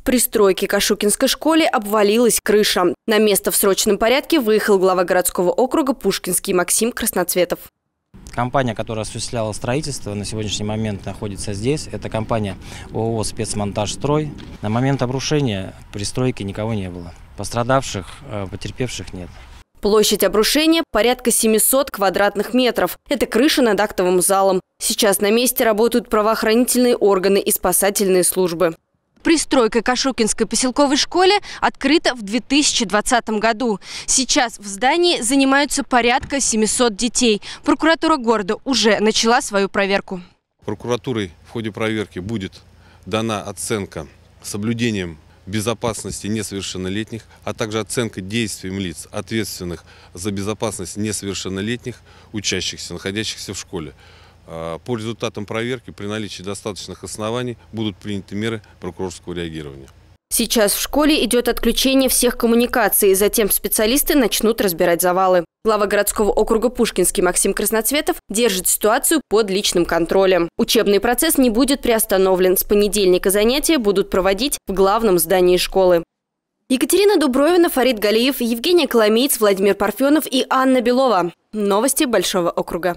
В пристройке Кашукинской школе обвалилась крыша. На место в срочном порядке выехал глава городского округа Пушкинский Максим Красноцветов. Компания, которая осуществляла строительство, на сегодняшний момент находится здесь. Это компания ООО «Спецмонтаж Строй». На момент обрушения пристройки никого не было. Пострадавших, э, потерпевших нет. Площадь обрушения порядка 700 квадратных метров. Это крыша над актовым залом. Сейчас на месте работают правоохранительные органы и спасательные службы. Пристройка Кашукинской поселковой школе открыта в 2020 году. Сейчас в здании занимаются порядка 700 детей. Прокуратура города уже начала свою проверку. Прокуратурой в ходе проверки будет дана оценка соблюдением безопасности несовершеннолетних, а также оценка действиям лиц, ответственных за безопасность несовершеннолетних учащихся, находящихся в школе. А, по результатам проверки при наличии достаточных оснований будут приняты меры прокурорского реагирования. Сейчас в школе идет отключение всех коммуникаций, затем специалисты начнут разбирать завалы. Глава городского округа Пушкинский Максим Красноцветов держит ситуацию под личным контролем. Учебный процесс не будет приостановлен. С понедельника занятия будут проводить в главном здании школы. Екатерина Дубровина, Фарид Галиев, Евгения Коломейц, Владимир Парфенов и Анна Белова. Новости Большого округа.